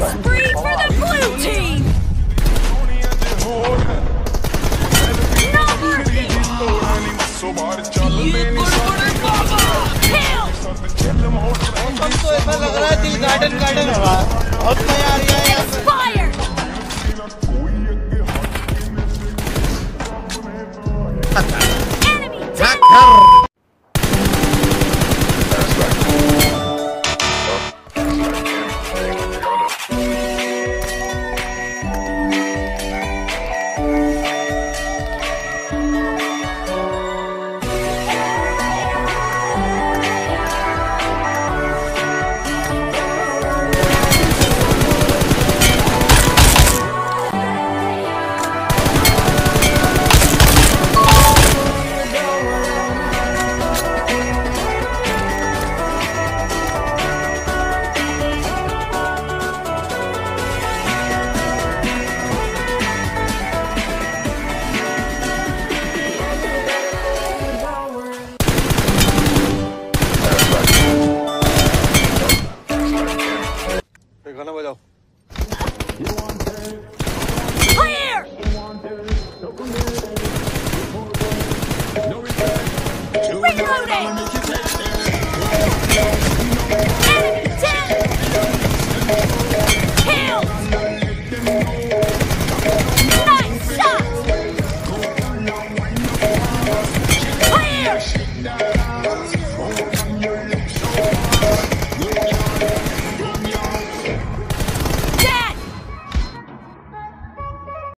spree for the blue team! No mercy! Kill! मौसम तो ऐसा लग रहा है दिल गार्डन गार्डन हो रहा है बहुत मजा आ रही है यहाँ पे Fire! Enemy down! Reloading!